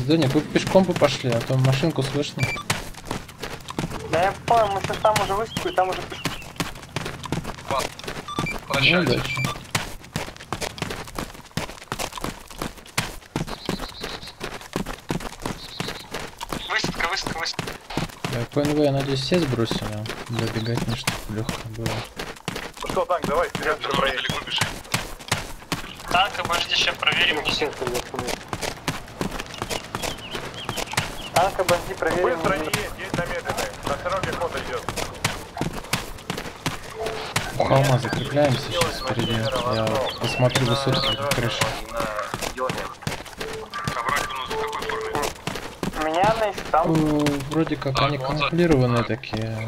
Сдоник, вы пешком бы пошли, а то машинку слышно. Да я понял, мы сейчас там уже выступили, там уже пешком. Ну, Прощайте. удачи. Высадка, высадка, высадка. Я ПНВ, я надеюсь, все сбросили. Добегать не что легко было. Ну что, танк, давай вперед, бежишь. Так, обожди, сейчас проверим. Танк, обожди, проверим. Быстро не едь, едь замедленный. На втором пехота идет. У холма закрепляемся сейчас впереди. Я посмотрю высотки крыши. Ну, Вроде как они камуфлированные такие,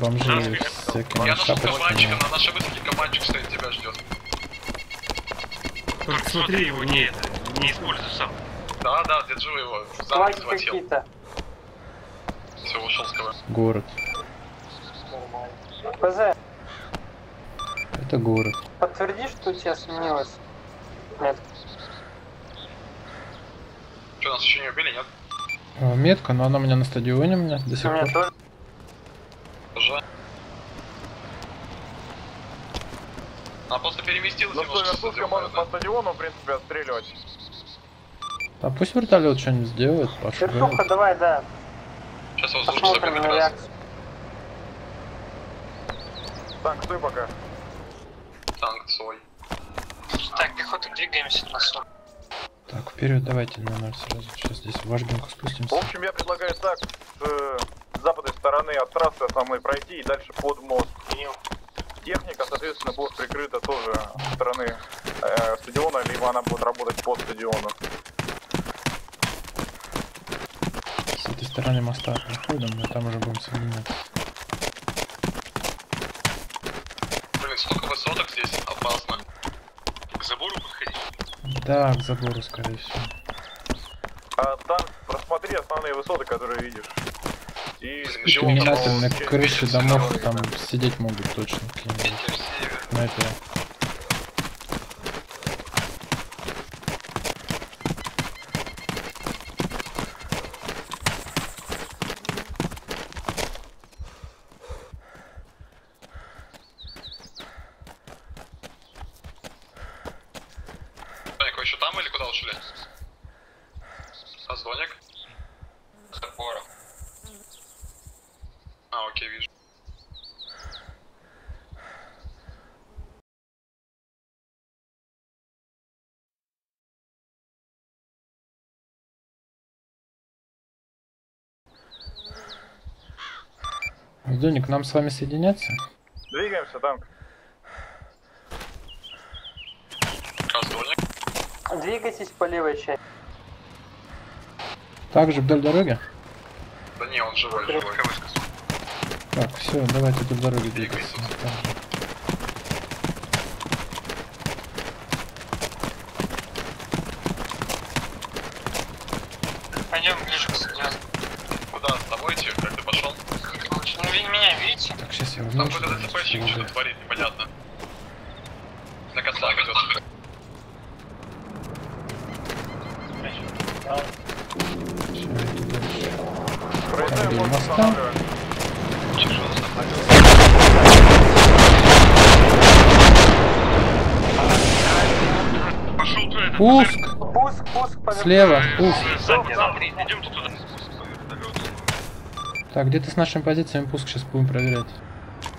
бомжи с всякими Я нашел шапочками. кабанчика, на нашей высадке кабанчик стоит, тебя ждет. Только смотри, его не это, не используй сам. Да, да, держу его. Флаги какие-то. Все, ушел с КВ. Город. ПЗ, Это город. подтверди, что у тебя сменилось. Нет. Что, нас еще не убили, нет? А, Метка, но она у меня на стадионе у меня до сих пор. тоже. Уже. А просто переместился Ну что, вертушка стадион, может да. по стадиону, в принципе, отстреливать. А пусть вертолет что-нибудь сделает, пошугает. Вертуха, давай, да. Сейчас воздушный Посмотрим на реакцию. Танк, стой пока. Танк свой. Так, пехота, двигаемся на сон. Так, вперед давайте на ноль сразу. Сейчас здесь в Вашбинку В спустимся. общем, я предлагаю так, с э, западной стороны от трассы основной пройти и дальше под мост. Техника, соответственно, будет прикрыта тоже со стороны э, стадиона, либо она будет работать по стадиону. С этой стороны моста проходим, мы там уже будем соединяться. Блин, сколько высоток здесь? Опасно. К забору подходить? Да, к забору, скорее всего. А танк, просмотри основные высоты, которые видишь. И Блин, там на крыше домов там сидеть могут точно какие-нибудь Ветер, там или куда ушли? Созвоник? Забора. А, окей, вижу. Доник, нам с вами соединяться? двигаемся, танк. Созвоник? Двигайтесь по левой части. Также вдоль дороги? Да не, он живой, живой. Так, все, давайте вдоль дороги двигаться. Пойдем ближе к стадиону. Куда? С тобой идти? Как ты пошел? Ну, меня видите? Так, сейчас я Там узнаю, какой-то ДЦПщик что-то творит, непонятно. На косах идет. Моста. Пуск! Пуск, пуск, поверх. Слева, пуск! Так, где-то с нашими позициями пуск сейчас будем проверять.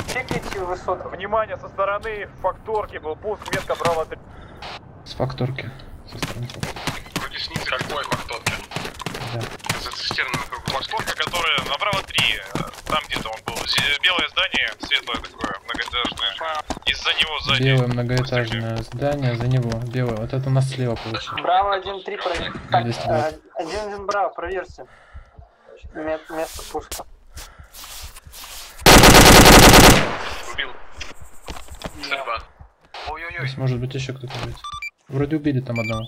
Чекайте высотку. Внимание, со стороны факторки был пуск, метка 3. С факторки. Со стороны факторки. Вроде снизу. Фактотки? Да. За цистерной кругом. Факторка, которая направо 3, там где-то он был. Белое здание, светлое такое, многоэтажное. Из-за него сзади. Белое многоэтажное здание, за него. Белое. Вот это у нас слева получилось. Браво 1-3, проверь. Так, 220. 1-1, браво, проверьте. Мет- Место пуска. Убил. Стрельба. Ой-ой-ой. может быть, еще кто-то будет. Вроде убили там одного.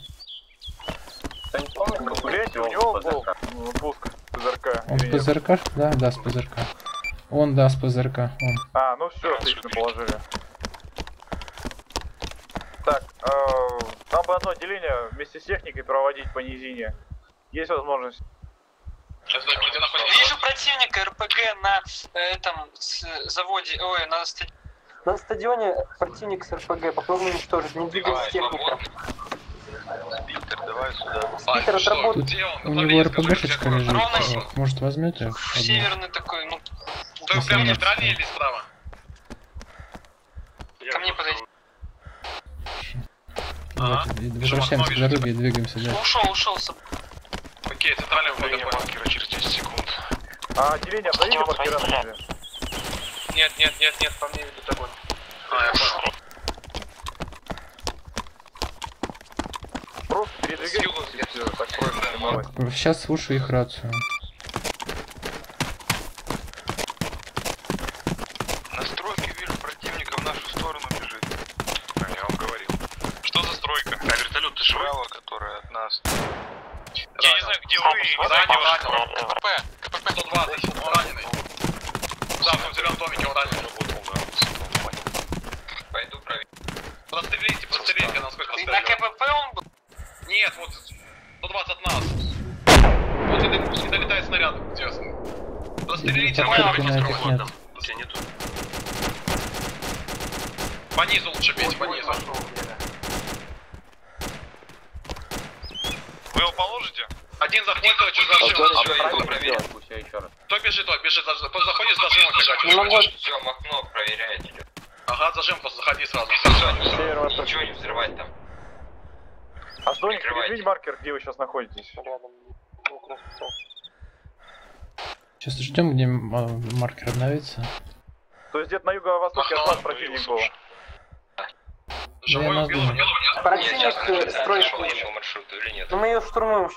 У него был ну, пуск ПЗРК. Он с? ПЗРК? Да, да, с ПЗРК. Он, да, с ПЗРК. Он. А, ну все, отлично положили. Так, э, нам бы одно отделение вместе с техникой проводить по низине. Есть возможность. Сейчас дай, где находится? Вижу противника РПГ на э, этом с- заводе, ой, на стадионе. На стадионе противник с РПГ. Попробуем уничтожить. Не двигайся техника. Спитер А, что, отработал. где он? У него РПГшечка лежит. Э, Может возьмете? Северный такой, ну, Ты прям нейтральнее или справа? ко мне подойди. И Возвращаемся к дороге и двигаемся дальше. Ушел, ушел. Окей, центральный вход маркера через 10 секунд. А отделение отдадите маркера? Нет, нет, нет, нет, по мне ведут огонь. А, я понял. Просто передвигайтесь, если так проще снимать. Сейчас слушаю их рацию. Настройки вижу противника в нашу сторону бежит. А, я вам говорил. Что за стройка? А вертолет ты живой? которая от нас. Я не знаю, где вы. КПП, КПП 120, он раненый. Да, в том зеленом домике он раненый. Пойду проверю. Прострелите, прострелите, насколько На стрелял. КПП он был? Нет, вот 120 от нас. Вот это не долетает снаряд, интересно. Раненого на этих нет. Тебя нету. По низу лучше бейте, по низу. Вы его положите? Один заходит, через зажим. Кто бежит, тот бежит, заж- кто заходит с зажимом бежать. Не могу. Все, окно проверяйте. Ага, зажим, просто заходи сразу. Ничего не взрывать там. А передвинь маркер, где вы сейчас находитесь. Сейчас ждем, где а, маркер обновится. То есть где-то на юго-востоке от вас противник был. Живой Я убил, нет? Противник э, строит. Ну мы ее штурмуем.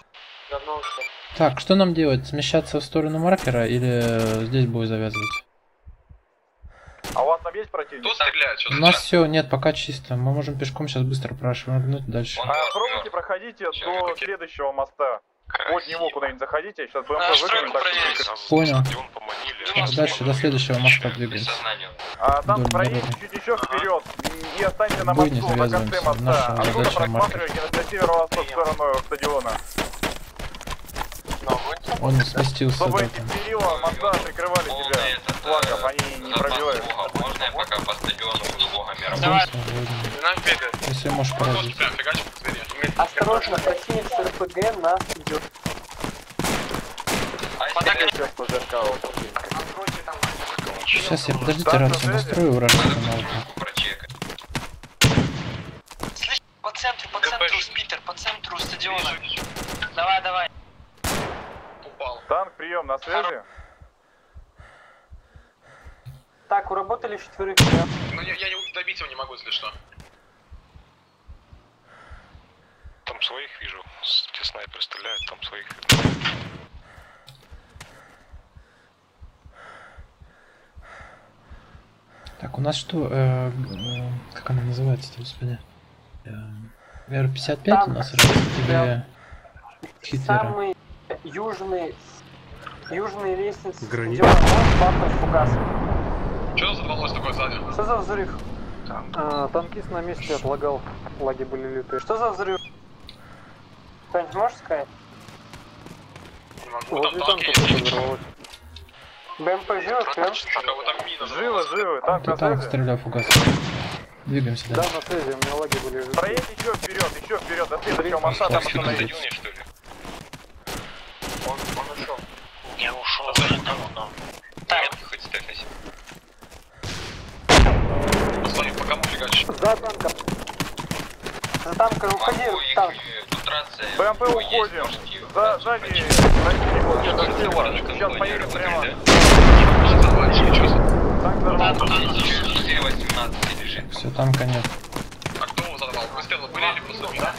Так, что нам делать? Смещаться в сторону маркера или э, здесь бой завязывать? А у вас там есть противник? Кто стреляет У нас все, нет, пока чисто. Мы можем пешком сейчас быстро прошмыгнуть дальше. А пробуйте, проходите до следующего моста. Под него куда-нибудь заходите, сейчас БМП Настройку выгоним, так проверить. что- Понял. Так, дальше до следующего моста двигаемся. А там дороги. чуть еще вперед и останьтесь на мосту, на конце моста. Задача просматривайте на северо-восток сторону стадиона. Он сместился Чтобы в эти этом. перила моста прикрывали Полный тебя. э, они не пробивают. Можно я пока по стадиону буду работать? Давай. Свободно. Нам бегает. Если можешь поразить. Осторожно, противник с РПГ нас идет. Сейчас я, подождите, рацию настрою вражескую молоту. Прочекать. Слышь, по центру, по центру, Спитер, по центру стадиона. Давай, давай. Танк, прием, на связи? Так, уработали четверых. Ну я, я не добить его не могу, если что. Там своих вижу. С- Где снайпер стреляет, там своих видно. Так, у нас что, э, э, как она называется, господи? Э, Р-55 у нас раз, или хитера? Самый южный, южный лестница. Может, папа фугас. Что взорвалось такое сзади? Что за взрыв? А, танкист на месте отлагал. Лаги были лютые. Что за взрыв? Кто-нибудь можешь сказать? Не могу. Ну, Там Возле танки танка есть. БМП живы, прям? Там Живы, живы, танк Ты на танк связи? стреляй фугас. Двигаемся Да, дальше. на связи, у меня лаги были. Проедь еще вперед, еще вперед, до следующего моста, там Так, остановитесь. Стадионе, что ли? Так, Хоть ставь на себя. Посмотри, по кому фигачишь. За танком. За танком уходи, танк. э, Тут рация. БМП уходим. За, сзади Сейчас поедем прямо. да? Танк взорвался. Тут 418 лежит. Все, танка нет. А кто его взорвал? Выстрелы были или просто мина?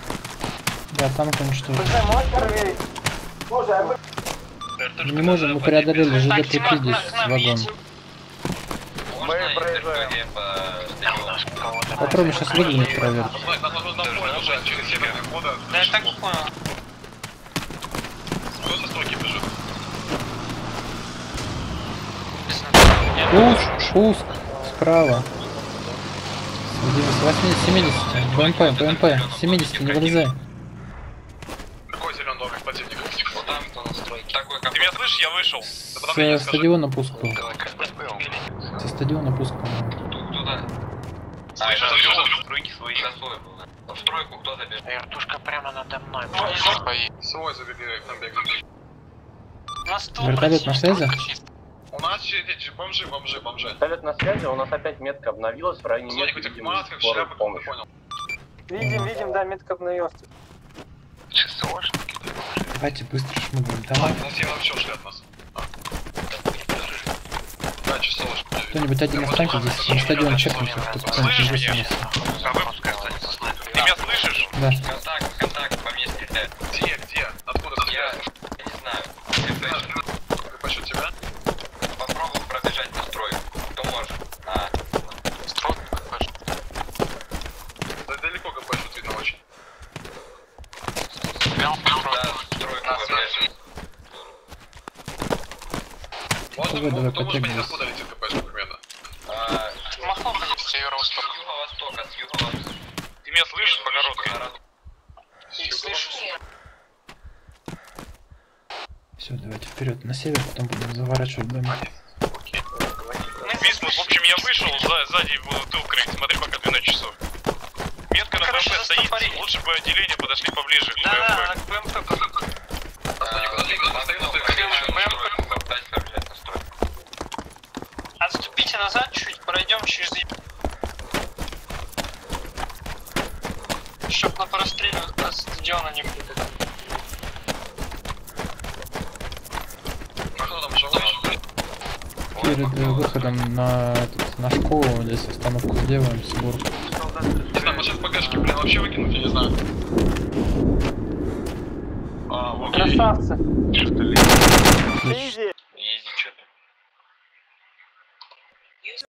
Да, танк уничтожен. БЗ, можешь проверить? Мы не можем, мы преодолели так, ЖД-3 Тимак, здесь на- на вагон. видео. Можно из проезжаем. Попробуем сейчас выглянуть, входы. Да я так понял. Кто со стойки бежит? Пуск, пуск, справа. С 80, 70, БМП, БМП, 70, не вылезай. Какой зеленый домик противника? Такой, как Ты меня слышишь? Я вышел. С стадиона пуск был. Со стадиона пуск, по-моему. туда. Слышишь, это слышишь? Стройки свои. На свой был. В стройку кто забежал? Вертушка прямо надо мной. Свой забегай, там бегает. На стул Вертолет на связи? У нас эти бомжи, бомжи, бомжи. Вертолет на связи, у нас опять метка обновилась в районе Соник, метки, видим маска, скорую шляпа, как ты помощь. понял. Видим, видим, да, метка обновилась. ЧСОшники. Давайте быстро шмыгаем. Давай. У нас я вообще ушли от нас. А. Да, часовочка. Кто-нибудь один останьте здесь, на стадион чекните, тут кто-нибудь Слышишь здесь у меня? нас. А выпускай останется снайпер. Ты меня слышишь? Да. Контакт, контакт, по мне стреляет. Где, где? Откуда Я, стреляют? я не знаю. Я Как насчет тебя? попробовал пробежать на стройку. Кто может? А, Да далеко ГП что видно очень. да, стройку пробежать. Можно, Давай, подтягивайся. откуда летит ГП примерно? А, Маховка. с юго-востока, с юго-востока. Ты меня слышишь, Богородский? Слышу. Все, давайте вперед на север, потом будем заворачивать домик. Висмут, в общем, я вышел, за, сзади буду тыл крыть, смотри, пока 12 часов. Метка на Короче, БМП стоит, лучше бы отделение подошли поближе к Да, БМП. да, к БМП. Перед э, выходом на, этот, на школу здесь остановку сделаем, сборку. Не знаю, может ПГшки, блин, вообще выкинуть, я не знаю. А, окей. Красавцы. Отлично.